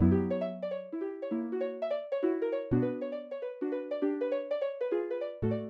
Thank you.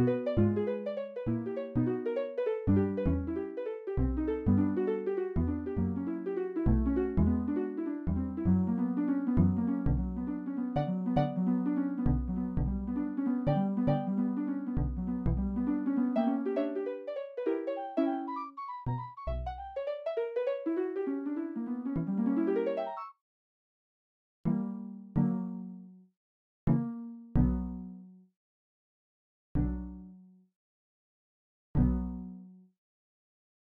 Música